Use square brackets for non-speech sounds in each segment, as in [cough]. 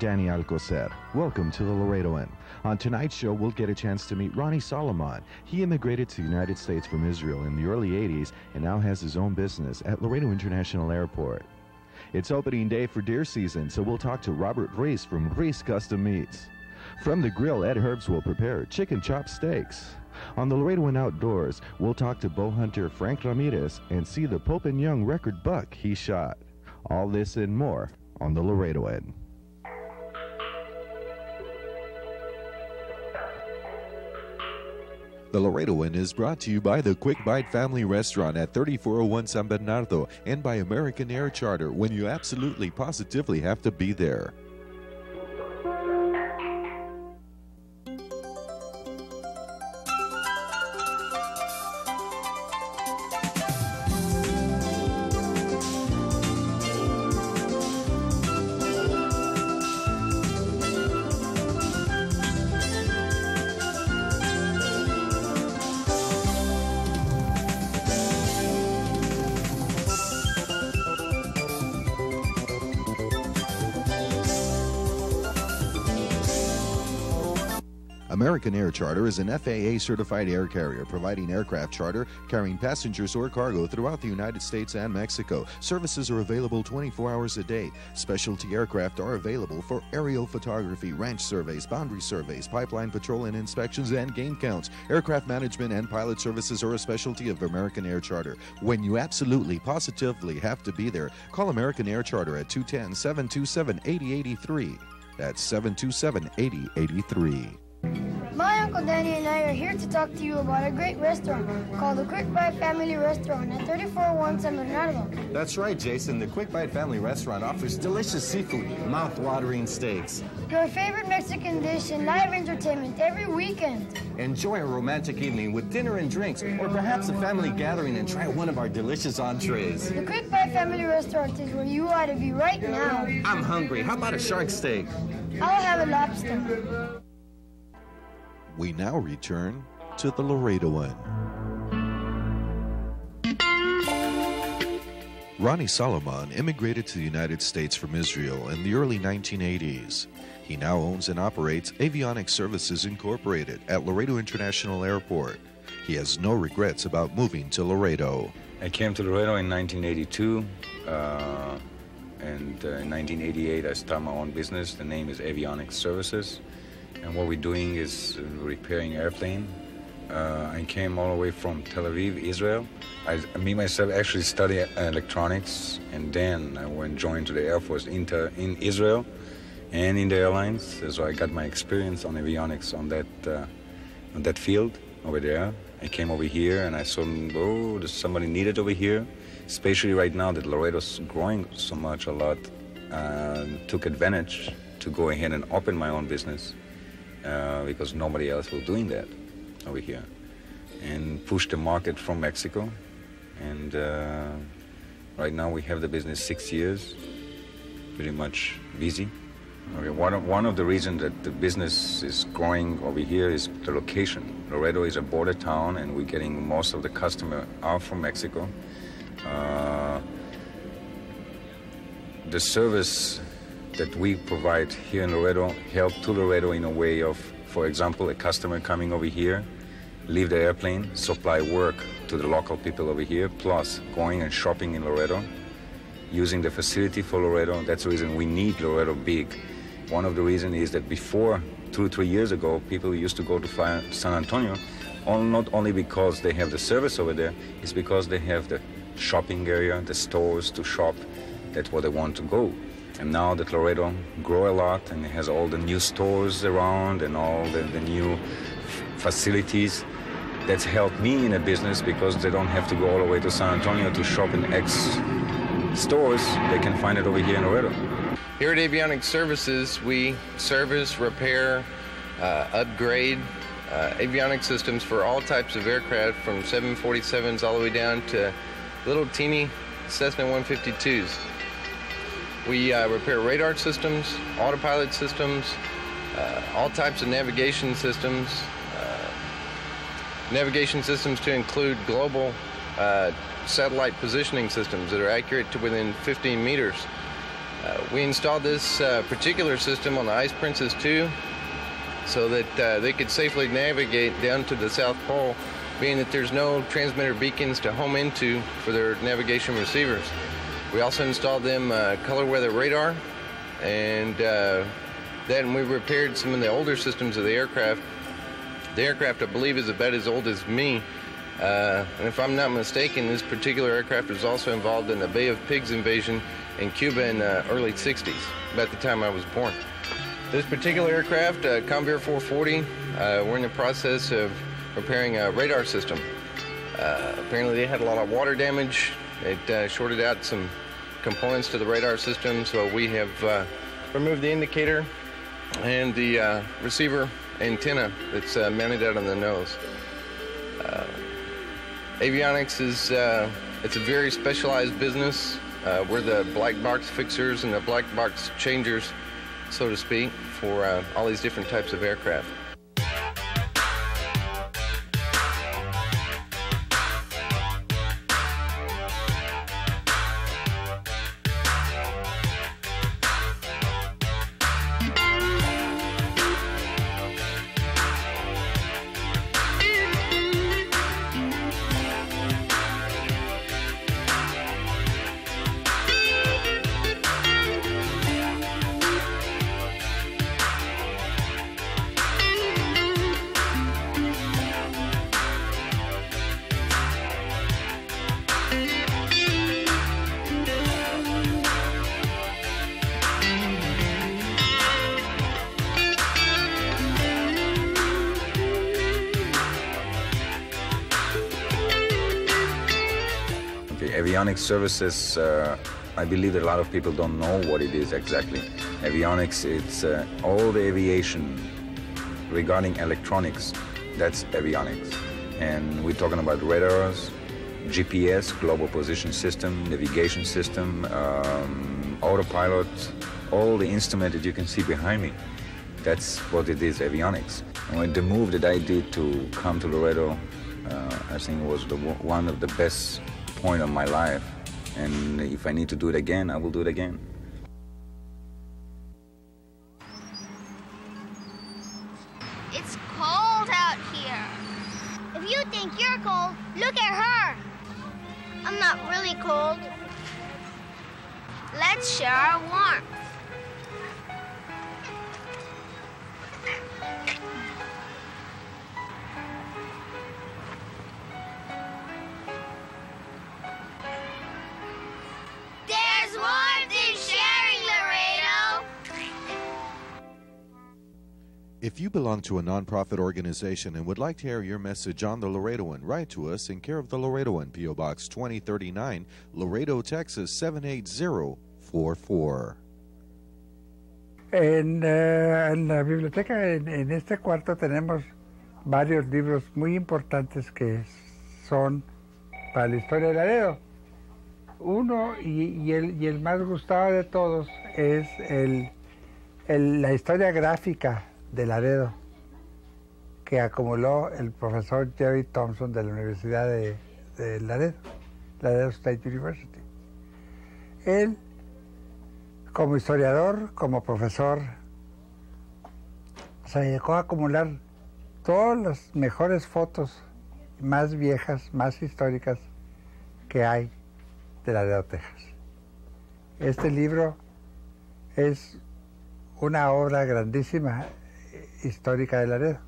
Danny Alcocer. Welcome to the Laredoan. On tonight's show, we'll get a chance to meet Ronny Salamon. He immigrated to the United States from Israel in the early 80s and now has his own business at Laredo International Airport. It's opening day for deer season, so we'll talk to Robert Ruiz from Ruiz Custom Meats. From the grill, Ed Herbst will prepare chicken chop steaks. On the Laredoan Outdoors, we'll talk to bow hunter Frank Ramirez and see the Pope and Young record buck he shot. All this and more on the Laredoan. The Laredoan is brought to you by the Quick Bite Family Restaurant at 3401 San Bernardo and by American Air Charter when you absolutely positively have to be there. American Air Charter is an FAA certified air carrier providing aircraft charter carrying passengers or cargo throughout the United States and Mexico. Services are available 24 hours a day. Specialty aircraft are available for aerial photography, ranch surveys, boundary surveys, pipeline patrol and inspections, and game counts. Aircraft management and pilot services are a specialty of American Air Charter. When you absolutely positively have to be there, call American Air Charter at 210 727 8083. That's 727 8083. My Uncle Danny and I are here to talk to you about a great restaurant called the Quick Bite Family Restaurant at 3401 San Bernardo. That's right, Jason. The Quick Bite Family Restaurant offers delicious seafood, mouth-watering steaks. Your favorite Mexican dish and live entertainment every weekend. Enjoy a romantic evening with dinner and drinks, or perhaps a family gathering and try one of our delicious entrees. The Quick Bite Family Restaurant is where you ought to be right now. I'm hungry. How about a shark steak? I'll have a lobster. We now return to the Laredo Inn. Ronny Salamon immigrated to the United States from Israel in the early 1980s. He now owns and operates Avionics Services Incorporated at Laredo International Airport. He has no regrets about moving to Laredo. I came to Laredo in 1982, uh, and uh, in 1988 I started my own business. The name is Avionics Services, and what we're doing is repairing airplane. Uh, I came all the way from Tel Aviv, Israel. I, me myself actually studied electronics, and then I went joined to the Air Force in, in Israel and in the airlines. So I got my experience on avionics on that uh, on that field over there. I came over here and I saw, oh, there's somebody needed over here, especially right now that Laredo's growing so much a lot. Uh, took advantage to go ahead and open my own business uh, because nobody else was doing that over here, and push the market from Mexico. And uh, right now we have the business six years, pretty much busy. Okay, one of, one of the reasons that the business is growing over here is the location. Laredo is a border town, and we're getting most of the customer out from Mexico. Uh, the service that we provide here in Laredo help to Laredo in a way of, for example, a customer coming over here, leave the airplane, supply work to the local people over here, plus going and shopping in Laredo, using the facility for Laredo. That's the reason we need Laredo big. One of the reasons is that before, two or three years ago, people used to go to San Antonio, not only because they have the service over there, it's because they have the shopping area, the stores to shop. That's where they want to go. And now that Laredo grow a lot and has all the new stores around and all the, the new facilities, that's helped me in a business because they don't have to go all the way to San Antonio to shop in X stores. They can find it over here in Laredo. Here at Avionics Services, we service, repair, uh, upgrade uh, avionics systems for all types of aircraft from 747s all the way down to little teeny Cessna 152s. We uh, repair radar systems, autopilot systems, uh, all types of navigation systems, uh, navigation systems to include global uh, satellite positioning systems that are accurate to within 15 meters. Uh, we installed this particular system on the Ice Princess 2 so that they could safely navigate down to the South Pole, being that there's no transmitter beacons to home into for their navigation receivers. We also installed them uh, color weather radar, and uh, then we repaired some of the older systems of the aircraft. The aircraft, I believe, is about as old as me. Uh, and if I'm not mistaken, this particular aircraft was also involved in the Bay of Pigs invasion in Cuba in the early 60s, about the time I was born. This particular aircraft, uh, Convair 440, uh, we're in the process of repairing a radar system. Uh, apparently they had a lot of water damage. It uh, shorted out some components to the radar system, so we have uh, removed the indicator and the uh, receiver antenna that's uh, mounted out on the nose. Uh, avionics is uh, it's a very specialized business. We're the black box fixers and the black box changers, so to speak, for all these different types of aircraft. Avionics services, uh, I believe that a lot of people don't know what it is exactly. Avionics, it's uh, all the aviation regarding electronics, that's avionics. And we're talking about radars, GPS, global position system, navigation system, um, autopilot, all the instrument that you can see behind me. That's what it is, avionics. And the move that I did to come to Laredo, uh, I think was the one of the best point of my life. And if I need to do it again, I will do it again. It's cold out here. If you think you're cold, look at her. I'm not really cold. Let's share our warmth. If you belong to a nonprofit organization and would like to hear your message on the Laredoan, write to us in care of the Laredoan, P.O. Box 2039, Laredo, Texas 78044. En, eh, en la biblioteca, en, en este cuarto, tenemos varios libros muy importantes que son para la historia de Laredo. Uno y, y el, y el más gustado de todos es el, el- la historia gráfica de Laredo, que acumuló el profesor Jerry Thompson de la Universidad de, Laredo, Laredo State University. Él como historiador, como profesor, se dedicó a acumular todas las mejores fotos más viejas, más históricas que hay de Laredo, Texas. Este libro es una obra grandísima histórica de Laredo,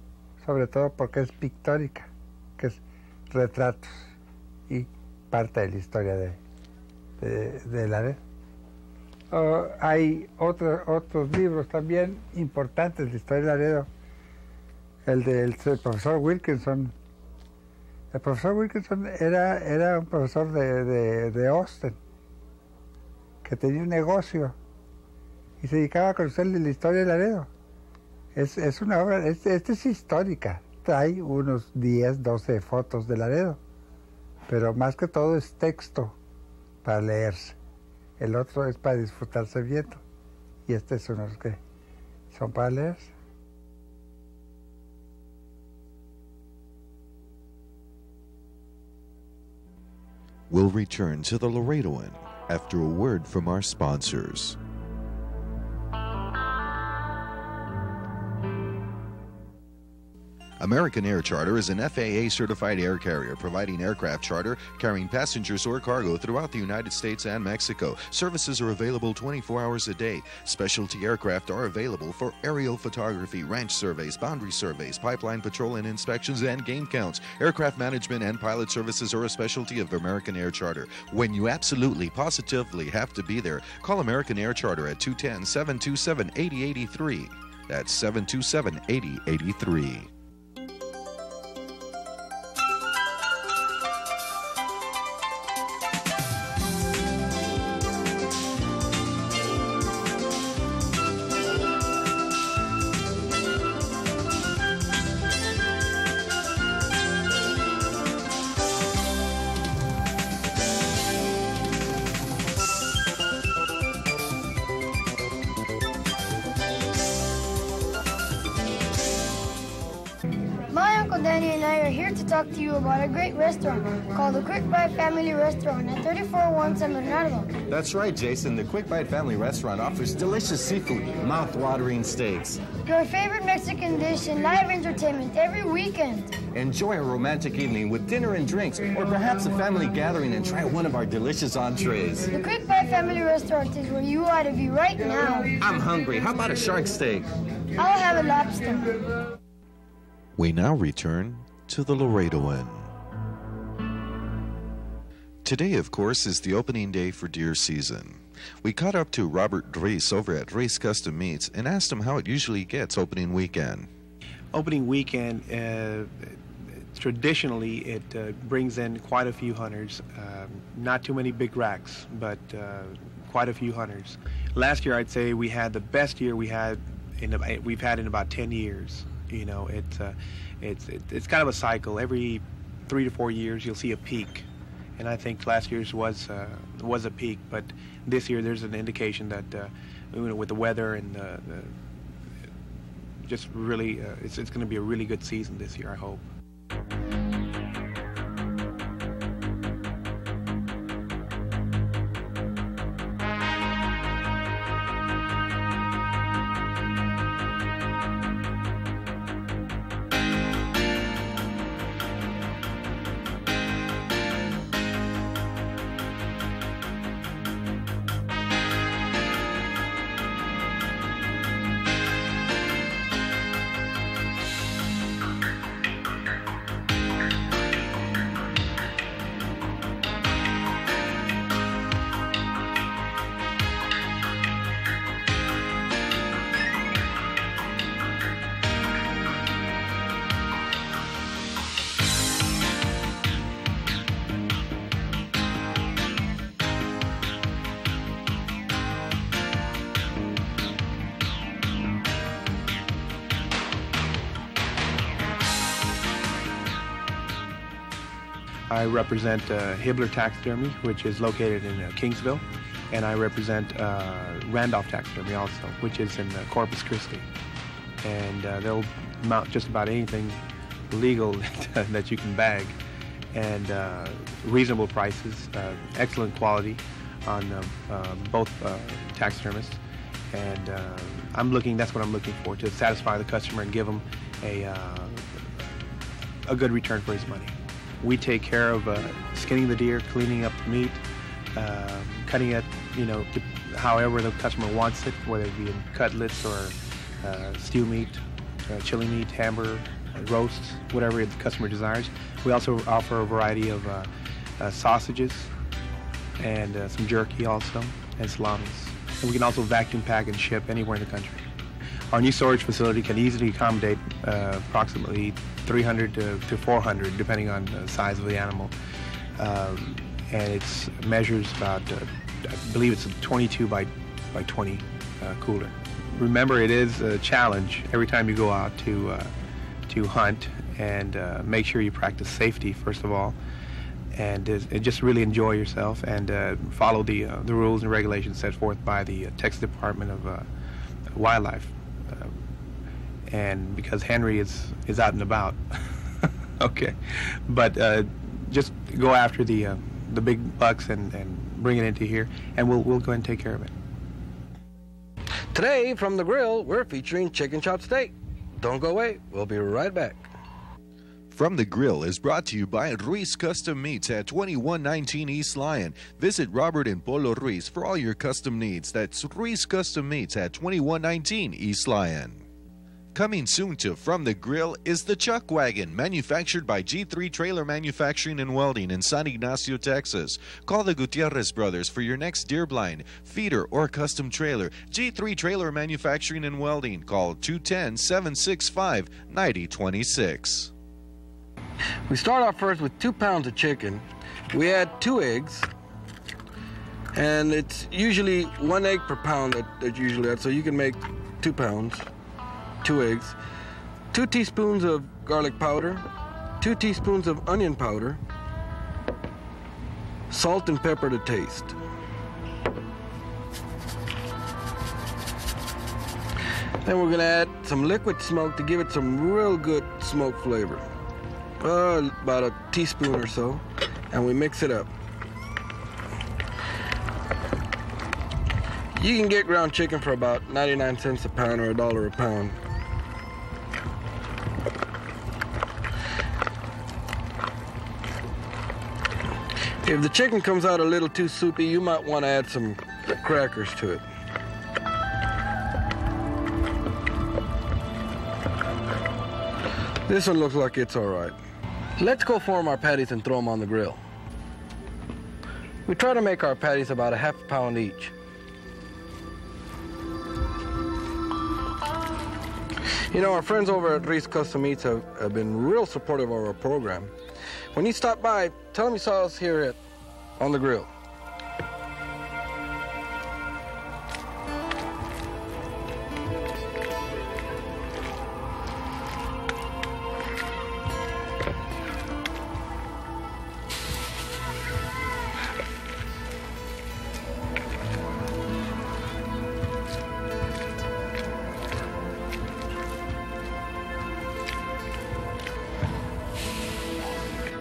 sobre todo porque es pictórica, que es retratos y parte de la historia de, Laredo. Hay otro- otros libros también importantes de historia de Laredo. El del el profesor Wilkinson. El profesor Wilkinson era, era un profesor de, de Austin que tenía un negocio y se dedicaba a conocer la historia de Laredo. Es, es una obra, este, este es histórica. Trae unos 10, 12 fotos de Laredo, pero más que todo es texto para leerse. El otro es para disfrutarse viendo. Y este es uno que son para leerse. We'll return to the Laredoan after a word from our sponsors. American Air Charter is an FAA certified air carrier providing aircraft charter carrying passengers or cargo throughout the United States and Mexico. Services are available 24 hours a day. Specialty aircraft are available for aerial photography, ranch surveys, boundary surveys, pipeline patrol and inspections, and game counts. Aircraft management and pilot services are a specialty of American Air Charter. When you absolutely, positively have to be there, call American Air Charter at 210 727 8083. That's 727 8083. Family Restaurant at 3401 San Bernardo. That's right, Jason. The Quick Bite Family Restaurant offers delicious seafood, mouth-watering steaks. Your favorite Mexican dish and live entertainment every weekend. Enjoy a romantic evening with dinner and drinks, or perhaps a family gathering and try one of our delicious entrees. The Quick Bite Family Restaurant is where you ought to be right now. I'm hungry. How about a shark steak? I'll have a lobster. We now return to the Laredoan. Today, of course, is the opening day for deer season. We caught up to Robert Ruiz over at Ruiz Custom Meats and asked him how it usually gets opening weekend. opening weekend, uh, traditionally it uh, brings in quite a few hunters. Um, not too many big racks, but uh, quite a few hunters. Last year, I'd say we had the best year we had in we've had in about 10 years. You know, it's uh, it's it, it's kind of a cycle. Every three to four years, you'll see a peak, and I think last year's was uh, was a peak. But this year, there's an indication that uh, you know, with the weather and the, the just really, uh, it's, it's going to be a really good season this year, I hope. I represent uh, Hibbler Taxidermy, which is located in uh, Kingsville, and I represent uh, Randolph Taxidermy also, which is in uh, Corpus Christi. And uh, they'll mount just about anything legal [laughs] that you can bag, and uh, reasonable prices, excellent quality on both taxidermists. And I'm looking, that's what I'm looking for, to satisfy the customer and give them a, a good return for his money. We take care of uh, skinning the deer, cleaning up the meat, uh, cutting it, you know, however the customer wants it, whether it be in cutlets or uh, stew meat, uh, chili meat, hamburger, roasts, whatever the customer desires. We also offer a variety of uh, uh, sausages and uh, some jerky also, and salamis. And we can also vacuum pack and ship anywhere in the country. Our new storage facility can easily accommodate approximately 300 to, to 400, depending on the size of the animal. Um, and it measures about, uh, I believe it's a 22 by, by 20 uh, cooler. Remember, it is a challenge every time you go out to, uh, to hunt and uh, make sure you practice safety, first of all, and, and just really enjoy yourself and uh, follow the, uh, the rules and regulations set forth by the Texas Department of Wildlife and because Henry is is out and about. [laughs] okay, but uh, just go after the uh, the big bucks and, and bring it into here, and we'll we'll go ahead and take care of it. Today, from the grill, we're featuring chicken chop steak. Don't go away. We'll be right back. From the Grill is brought to you by Ruiz Custom Meats at 2119 East Lyon. Visit Robert and Polo Ruiz for all your custom needs. That's Ruiz Custom Meats at 2119 East Lyon. Coming soon to From the Grill is the Chuck Wagon, manufactured by G3 Trailer Manufacturing and Welding in San Ignacio, Texas. Call the Gutierrez brothers for your next deer blind, feeder, or custom trailer. G3 Trailer Manufacturing and Welding. Call 210 765 9026. We start off first with two pounds of chicken. We add two eggs, and it's usually one egg per pound that, that usually add, so you can make two pounds two eggs, two teaspoons of garlic powder, two teaspoons of onion powder, salt and pepper to taste. Then we're gonna add some liquid smoke to give it some real good smoke flavor. Uh, about a teaspoon or so, and we mix it up. You can get ground chicken for about 99 cents a pound or a dollar a pound. If the chicken comes out a little too soupy, you might want to add some crackers to it. This one looks like it's all right. Let's go form our patties and throw them on the grill. We try to make our patties about a half a pound each. You know, our friends over at Ruiz Custom Meats have, have been real supportive of our program. When you stop by, tell them you saw us here at On the Grill.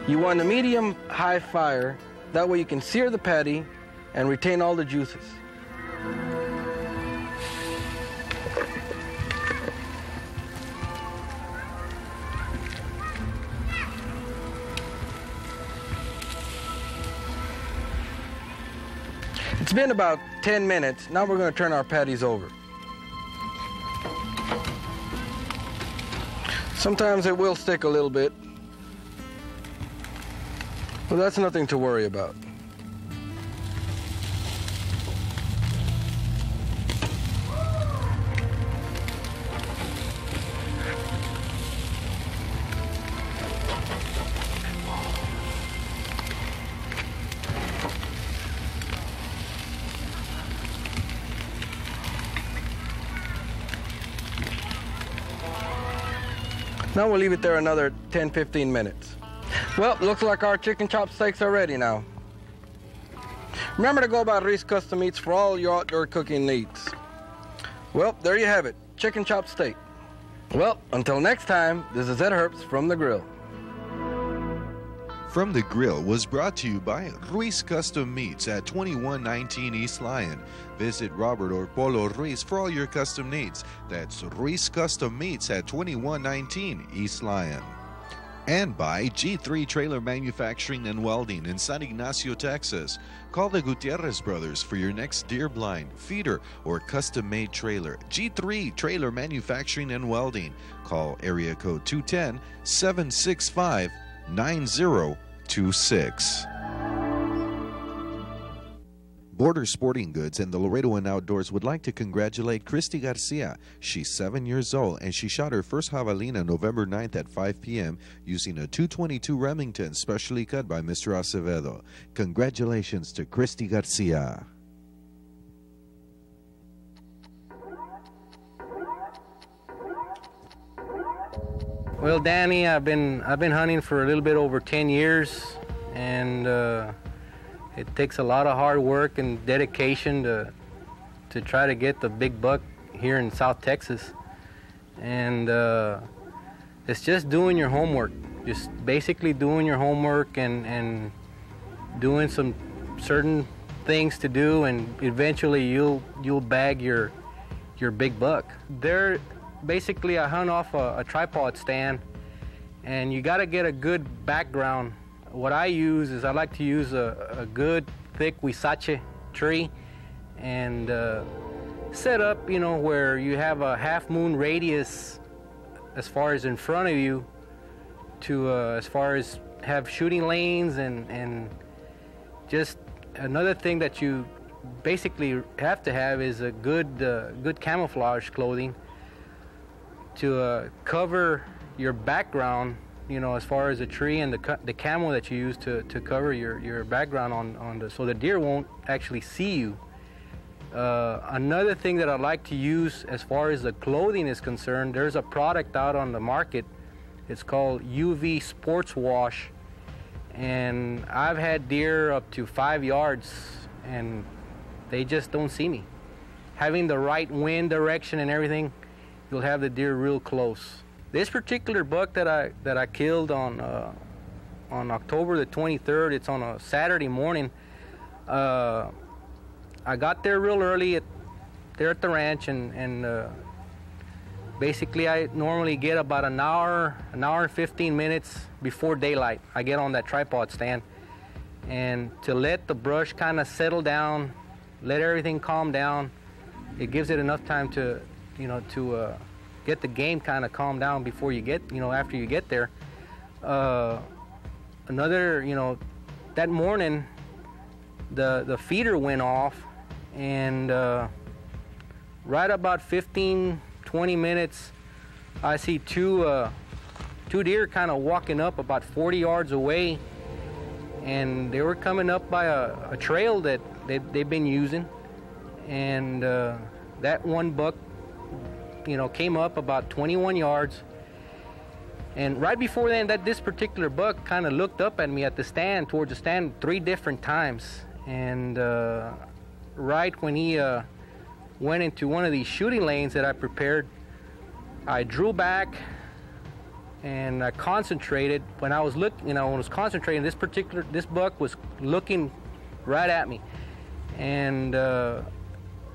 You want a medium high fire, that way you can sear the patty and retain all the juices. It's been about 10 minutes. Now we're going to turn our patties over. Sometimes it will stick a little bit, well, that's nothing to worry about. Now we'll leave it there another 10, 15 minutes. Well, looks like our chicken chop steaks are ready now. Remember to go by Ruiz Custom Meats for all your outdoor cooking needs. Well, there you have it, chicken chop steak. Well, until next time, this is Ed Herbst from The Grill. From the Grill was brought to you by Ruiz Custom Meats at 2119 East Lyon. Visit Robert or Polo Ruiz for all your custom needs. That's Ruiz Custom Meats at 2119 East Lyon. And by G3 Trailer Manufacturing and Welding in San Ignacio, Texas. Call the Gutierrez brothers for your next deer blind, feeder, or custom made trailer. G3 Trailer Manufacturing and Welding. Call area code 210 765 9026. Border Sporting Goods and the Laredoan Outdoors would like to congratulate Christy Garcia. She's seven years old and she shot her first javelina November 9th at 5 p.m. using a 222 Remington specially cut by Mr. Acevedo. Congratulations to Christy Garcia. Well, Danny, I've been I've been hunting for a little bit over 10 years, and uh, it takes a lot of hard work and dedication to to try to get the big buck here in South Texas, and uh, it's just doing your homework, just basically doing your homework and and doing some certain things to do, and eventually you'll you'll bag your your big buck. There basically I hunt off a, a, tripod stand and you got to get a good background. What I use is I like to use a, a good thick huizache tree and uh, set up, you know, where you have a half moon radius as far as in front of you to uh, as far as have shooting lanes and and just another thing that you basically have to have is a good uh, good camouflage clothing to uh, cover your background you know as far as the tree and the the camo that you use to, to cover your, your background on, on the so the deer won't actually see you. Uh, another thing that I like to use as far as the clothing is concerned there's a product out on the market. It's called UV Sports Wash. And I've had deer up to five yards and they just don't see me. Having the right wind direction and everything you'll have the deer real close this particular buck that I that I killed on uh, on October the 23rd, it's on a Saturday morning. Uh, I got there real early at there at the ranch, and and uh, basically I normally get about an hour, an hour and 15 minutes before daylight. I get on that tripod stand, and to let the brush kind of settle down, let everything calm down. It gives it enough time to, you know, to uh, get the game kind of calmed down before you get, you know, after you get there. Uh, another, you know, that morning, the the feeder went off, and uh, right about 15, 20 minutes, I see two uh, two deer kind of walking up about 40 yards away, and they were coming up by a, a trail that they, they've been using, and uh, that one buck you know, came up about 21 yards. And right before then, that this particular buck kind of looked up at me at the stand, towards the stand, three different times. And uh, right when he uh, went into one of these shooting lanes that I prepared, I drew back and I concentrated. When I was looking, you know, when I was concentrating, this particular this buck was looking right at me, and uh,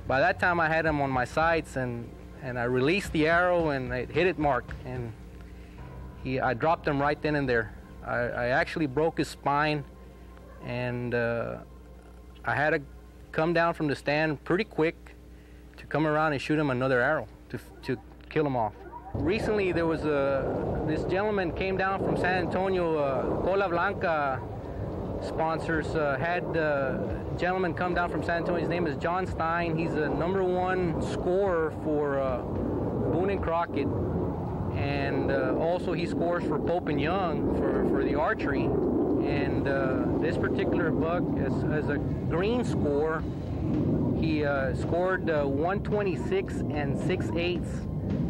by that time I had him on my sights, and and I released the arrow and it hit it mark and he I dropped him right then and there. I, I actually broke his spine and uh, I had to come down from the stand pretty quick to come around and shoot him another arrow to, to kill him off. Recently there was a this gentleman came down from San Antonio, uh, Cola Blanca sponsors uh, had a gentleman come down from San Antonio. His name is John Stein. He's a number one scorer for uh, Boone and Crockett. And uh, also he scores for Pope and Young for, for the archery. And uh, this particular buck, as, as a green score, he uh, scored uh, 126 and 6 eighths.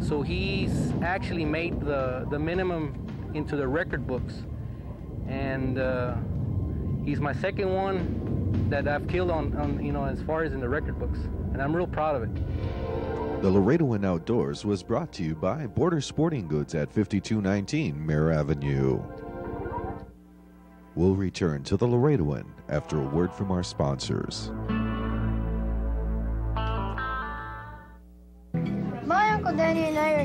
So he's actually made the, the minimum into the record books. And he's my second one that I've killed on, on, you know, as far as in the record books, and I'm real proud of it. The Laredoan Outdoors was brought to you by Border Sporting Goods at 5219 Mare Avenue. We'll return to the Laredoan after a word from our sponsors.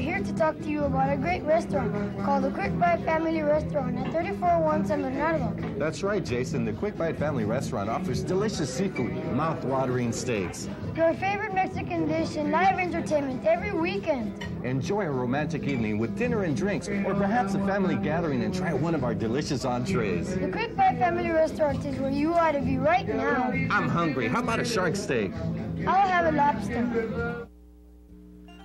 Here to talk to you about a great restaurant called the Quick Bite Family Restaurant at 341 San Bernardo. That's right, Jason. The Quick Bite Family Restaurant offers delicious seafood, mouth-watering steaks. Your favorite Mexican dish and live entertainment every weekend. Enjoy a romantic evening with dinner and drinks, or perhaps a family gathering and try one of our delicious entrees. The Quick Bite Family Restaurant is where you ought to be right now. I'm hungry. How about a shark steak? I'll have a lobster.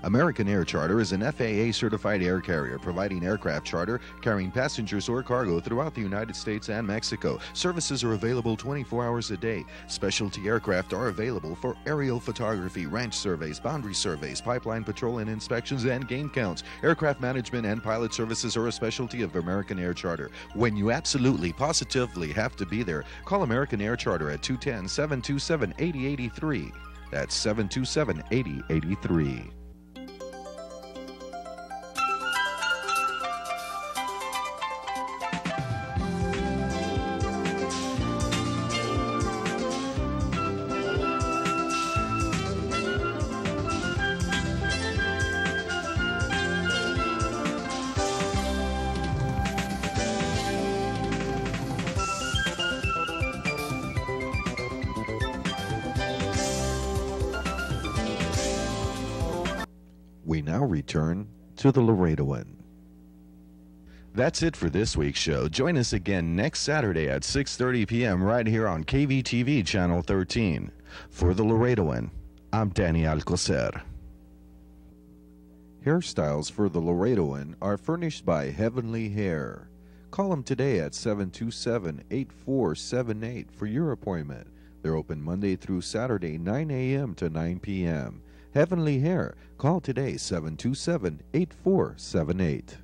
American Air Charter is an FAA certified air carrier providing aircraft charter carrying passengers or cargo throughout the United States and Mexico. Services are available 24 hours a day. Specialty aircraft are available for aerial photography, ranch surveys, boundary surveys, pipeline patrol and inspections, and game counts. Aircraft management and pilot services are a specialty of American Air Charter. When you absolutely, positively have to be there, call American Air Charter at 210 727 8083. That's 727 8083. Now return to the Laredoan. That's it for this week's show. Join us again next Saturday at 6:30 p.m. right here on KVTV channel 13. For the Laredoan, I'm Danny Alcocer. Hairstyles for the Laredoan are furnished by Heavenly Hair. Call them today at 727 8478 for your appointment. They're open Monday through Saturday, 9 a.m. to 9 p.m. Heavenly Hair. Call today 727 8478.